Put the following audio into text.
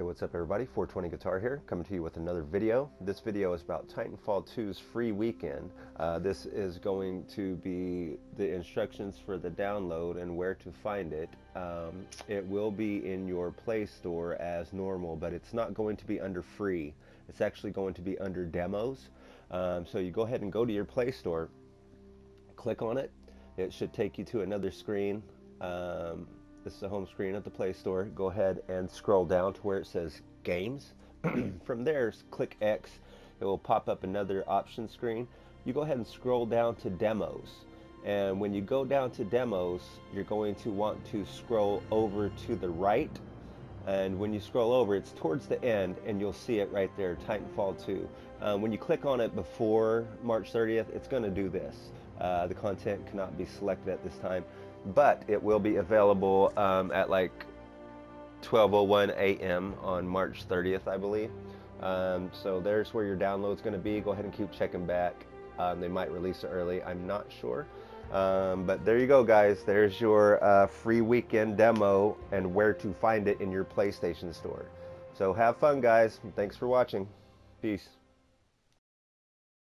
what's up everybody? 420 Guitar here, coming to you with another video. This video is about Titanfall 2's free weekend. Uh, this is going to be the instructions for the download and where to find it. Um, it will be in your Play Store as normal, but it's not going to be under free. It's actually going to be under demos. Um, so you go ahead and go to your Play Store, click on it. It should take you to another screen. Um, this is the home screen of the Play Store. Go ahead and scroll down to where it says Games. From there, click X. It will pop up another option screen. You go ahead and scroll down to Demos. And when you go down to Demos, you're going to want to scroll over to the right. And when you scroll over, it's towards the end, and you'll see it right there, Titanfall 2. Um, when you click on it before March 30th, it's going to do this. Uh, the content cannot be selected at this time but it will be available um, at like 12:01 a.m. on March 30th, I believe. Um, so there's where your download's going to be. Go ahead and keep checking back. Um, they might release it early. I'm not sure. Um, but there you go, guys. There's your uh, free weekend demo and where to find it in your PlayStation store. So have fun, guys. Thanks for watching. Peace.